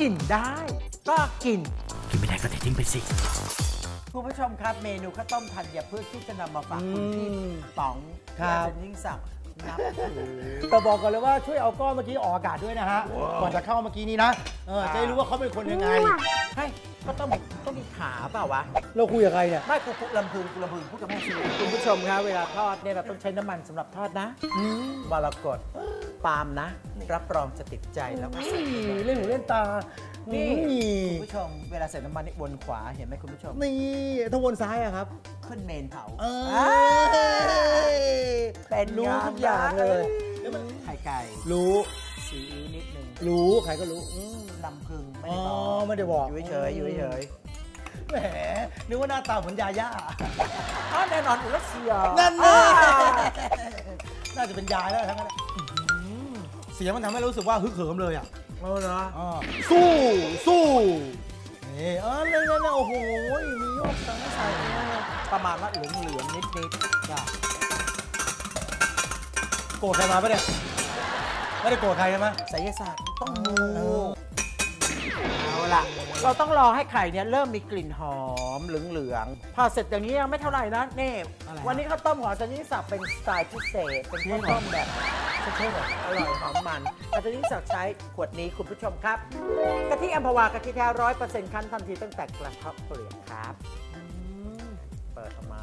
กินได้ ก็กิน กินไม่ได้ก็เททิ้งไปสิ คุณผู้ชมครับเมนูข้าวต้มธัญพืชที่จะนำมาฝากคุณพี่อืมป๋องครับ และเป็นยิ่งศักดิ์นับถือ แต่บอกก่อนเลยว่าช่วยเอาก้อนเมื่อกี้ออกอากาศด้วยนะฮะ ก่อนจะเข้าเมื่อกี้นี้นะเออจะได้รู้ว่าเขาเป็นคนยังไง เฮ้ยก็ต้องต้องมีขาเปล่าวะ เราคุยกับใครเนี่ย ไม่กูกูลำพึงกูลำพึงพูดกับแม่ชีคุณผู้ชมครับเวลาทอดเนี่ยเราต้องใช้น้ำมันสำหรับทอดนะมรกต ปาล์มนะ รับรองจะติดใจแล้วก็ใส่ไปเลยเล่นหูเล่นตานี่นี่คุณผู้ชมเวลาใส่น้ำมันนี่วนขวาเห็นไหมคุณผู้ชม นี่ถ้าวนซ้ายอะครับ ขึ้นเมนเผาเออเป็นรู้ทุกอย่างเลยแล้วมันไข่ไก่รู้ซีอิ๊วนิดนึงรู้ใครก็รู้อืมลำพึงไม่อ๋อได้บอกไม่ได้บอกอยู่เฉยๆอยู่เฉยแหมนึกว่าหน้าตาเหมือนยาย่าๆอ๋อแน่นอนอยู่แล้วเสียนั่นอ่าน่าจะเป็นยายแล้วทั้งนั้น เสียงมันทำให้เรารู้สึกว่าฮึกเหิมเลยอะเอาเหรออ่าสู้สู้นี่เออนั่นนั่นโอ้โหมีโยกสังสรรค์ประมาณว่าเหลืองเหลืองๆนิดนิดจ้ะโกรธใครมาปะเนี่ยไม่ได้โกรธใครใช่ไหมๆไสยศาสตร์ต้องมูเออเอาล่ะ เราต้องรอให้ไข่เนี่ยเริ่มมีกลิ่นหอมเหลืองเหลืองๆพอเสร็จอย่างนี้ยังไม่เท่าไหร่นะนี่อะไรวันนี้ข้าวต้มของอาจารย์นิสักดิ์เป็นสไตล์พิเศษเป็นข้าวต้มแบบเท่ๆแบบอร่อยหอมมันอาจารย์นิสักดิ์ใช้ขวดนี้คุณผู้ชมครับกะทิอัมพวากะทิแท้ร้อยเปอร์เซ็นต์คั้นทันทีตั้งแต่กระเทาะเปลือกครับ เปิดออกมา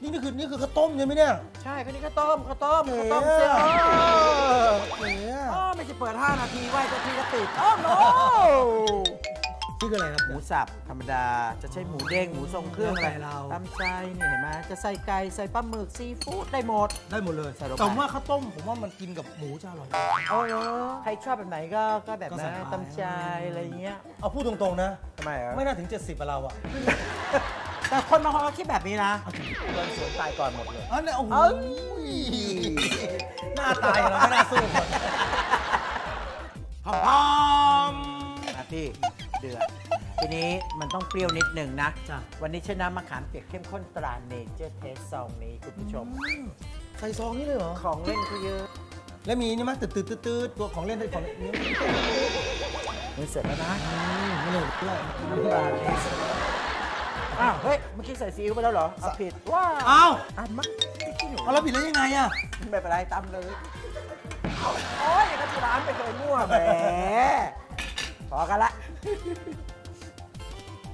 นี่นี่คือนี่คือข้าวต้มใช่ไหมเนี่ยใช่ข้าวนี้ข้าวต้มข้าวต้มเอ๋ข้าวต้มเส้นอะโอ้เนี่ยอ๋อ ไม่ใช่เปิด 5 นาทีไหวจะทีละติดโอ้โนนี่คืออะไรครับ หมูสับธรรมดาจะใช้หมูเด้งหมูทรงเครื่องอะไรแล้วแต่เรา ตามใจนี่เห็นไหมจะใส่ไก่ใส่ปลาหมึกซีฟู้ดได้หมด ได้หมดเลย ใส่ลงไป แต่ว่าข้าวต้มผมว่ามันกินกับหมูจะอร่อยเอาเนอะใครชอบแบบไหนก็ก็แบบก็ใส่นั้นไป ตามใจอะไรเงี้ยเอาพูดตรงๆนะ ทำไมอะไม่น่าถึง 70อะเราอะแต่คนบางคนเขาคิดแบบนี้นะโดนสวนตายก่อนหมดเลยอันนี้โอ้โหเอ้ย หน้าตายเราไม่น่าสู้คน พอมนะพี่เดือดทีนี้มันต้องเปรี้ยวนิดหนึ่งนะ จ้ะ วันนี้ใช้น้ำมะขามเปียกเข้มข้นตราเนเจอร์เทสซองนี้คุณผู้ชม ใส่ซองนี่เลยเหรอ ของเล่นก็เยอะแล้วมีนี่มั้ยตืดตืดตืดตืดตัวของเล่นด้วยของเล่นนี่มันเสร็จแล้วนะไม่เลยด้วยน้ำตาลนี่เสร็จแล้วอ้าวเฮ้ยเมื่อกี้ใส่ซีอิ๊วไปแล้วเหรอเอาผิดว้าวอ้าวอะมันไม่ขี้หนูเอาแล้วผิดแล้วยังไงอะไม่เป็นไรตามเลย โอ้ยก็ที่ร้านไปเคยมั่วแหมพอกันละ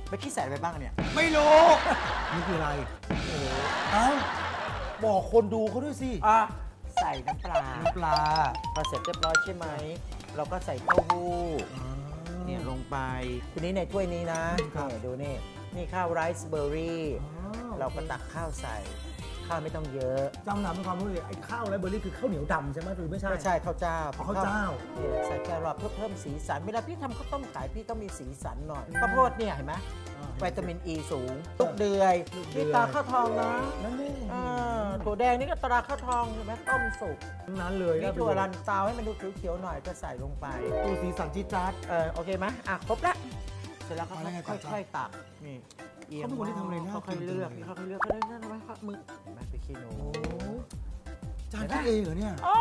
เมื่อกี้ใส่อะไรไปบ้างเนี่ย ไม่รู้นี่คืออะไรเอ้าบอกคนดูเขาด้วยสิ อะ ใส่น้ำปลาน้ำปลาพอเสร็จเรียบร้อยใช่ไหม เราก็ใส่เต้าหู้เนี่ยลงไป ทีนี้ในถ้วยนี้นะครับนี่ดูนี่ นี่ข้าวไรซ์เบอร์รี่ เราก็ตักข้าวใส่ ข้าวไม่ต้องเยอะจำหนำเป็นความรู้เลยไอ้ข้าวไรเบอร์รี่คือข้าวเหนียวดำใช่ไหมหรือไม่ใช่ไม่ใช่ข้าวเจ้าอ๋อข้าวเจ้านี่ใส่แครอทเพื่อเพิ่มสีสันเวลาพี่ทำข้าวต้มขายพี่ต้องมีสีสันหน่อยข้าวโพดเนี่ยเห็นไหมอ่าวิตามินอ e ีสูงตุกเดือยลูกเดือยนี่ตาข้าวทองนะนั่นนี่อ่าถั่วแดงนี่ก็ตราข้าวทองใช่ไหมต้มสุกทั้งนั้นเลยนี่ถั่วลันเตาให้มันดูเขียวๆหน่อยก็ใส่ลงไปตัวสีสันจี๊ดจ๊าดเออโอเคไหมอะครบละเสร็จแล้วก็เอาแล้วไงต่อจ๊ะค่อยๆตักนี่ เอียงเขาเป็นคนที่ทำอะไรน่าค่อยกินๆเลือกจังเลยค่อยๆเลือกเขาได้นั่นไหมครับมือเห็นไหมไปขี้หนูโอ้จานคิดเองเหรอเนี่ยโอ้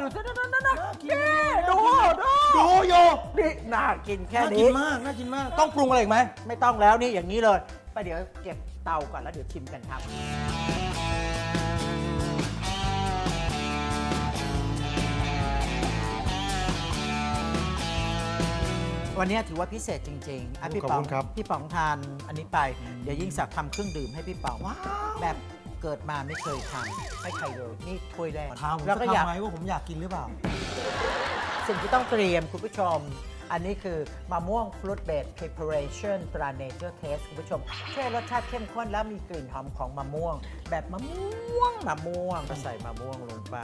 ดูสินั่นนั่นนั่นน่ากินนี่น่ากินดูดูดูโยนี่น่ากินแค่น่ากินี้นมากน่ากินมากต้องปรุงอะไรอีกไหมไม่ต้องแล้วนี่อย่างนี้เลยไปเดี๋ยวเก็บเตาก่อนแล้วเดี๋ยวชิมกันครับ วันนี้ถือว่าพิเศษจริงๆอะพี่ขอบป๋อคุงณครับ พี่ป๋องทานอันนี้ไป เดี๋ยวยิ่งสักดิ์ทำเครื่องดื่มให้พี่ป๋องว้าวแบบเกิดมาไม่เคยทำให้ใครเลยนี่ถ้วยแรกถามผมแล้วจะก็อยาก ทำไหมว่าผมอยากกินหรือเปล่า สิ่งที่ต้องเตรียมคุณผู้ชม อันนี้คือมะม่วงฟรุตเบด preparation ตรา nature taste คุณผู้ชม ช่วยรสชาติเข้มข้นแล้วมีกลิ่นหอมของมะม่วง แบบมะม่วงมะม่วงก็ใส่มะม่วงลงไป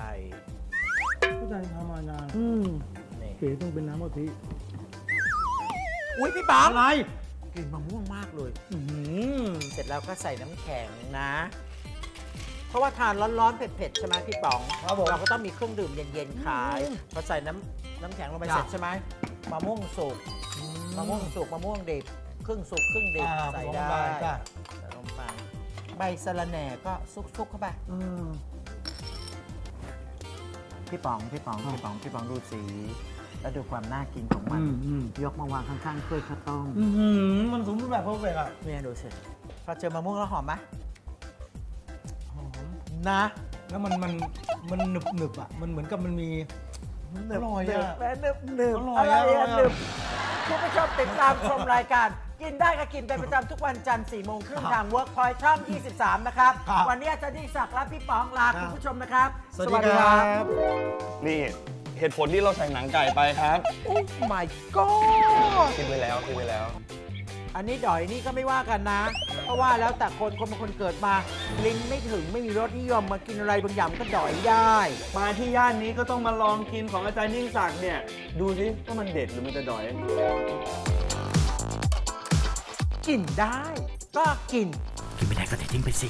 ผู้ชายทำมานานอืมนี่เก๋ต้องเป็นน้ำกะทิ อุ้ยพี่ป๋องอะไรกลิ่นมะม่วงมากเลยอื้อหือเสร็จแล้วก็ใส่น้ำแข็งนะ เพราะว่าทานร้อนๆ เผ็ดๆ ใช่ไหมพี่ป๋องครับผมเราก็ต้องมีเครื่องดื่มเย็นๆ ขายอืมพอใส่น้ำน้ำแข็งลงไปจ้ะเสร็จใช่ไหมมะม่วงสุกมะม่วงสุกมะม่วงดิบครึ่งสุกครึ่งดิบอ่าใส่ผสมได้ไปจ้ะใส่ลงไปใบสะระแหน่ก็ซุกๆเข้าไปอืมพี่ป๋องพี่ป๋องพี่ป๋องพี่ป๋องดูสี แล้วดูความน่ากินของมัน อืมอืม ยกมาวางข้างๆถ้วยข้าวต้มอื้อหือมันสมบูรณ์แบบ perfect อะเนี่ยดูสิพอเจอมะม่วงแล้วหอมไหมหอมนะ แล้วมันมันมันหนึบหนึบอะ มันเหมือนกับมันมี หนึบอร่อยหนึบอะแม่หนึบหนึบอร่อยอะะอร่อยอะ หนึบคุณผู้ชมติดตามชมรายการ กินได้ก็กินเป็นประจำทุกวันจันทร์4โมงครึ่งทาง Workpoint ช่อง 23 นะครับ ครับวันนี้อาจารย์ยิ่งศักดิ์และพี่ป๋องลาครับคุณผู้ชมนะครับสวัสดีครับนี่ เหตุผลที่เราใส่หนังไก่ไปครับ โอ้ my god คิดไว้แล้วคิดไว้แล้ว อันนี้ดอยนี่ก็ไม่ว่ากันนะ เพราะว่าแล้วแต่คนคนบางคนเกิดมา ลิ้นไม่ถึงไม่มีรสนิยมมากินอะไรบางอย่างก็ดอยได้ มาที่ย่านนี้ก็ต้องมาลองกินของอาจารย์ยิ่งศักดิ์เนี่ย ดูสิว่ามันเด็ดหรือมันจะดอย กินได้ ก็กิน กินไม่ได้ก็เททิ้งไปสิ